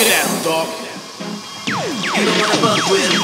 Get out, dog. You don't wanna fuck with me.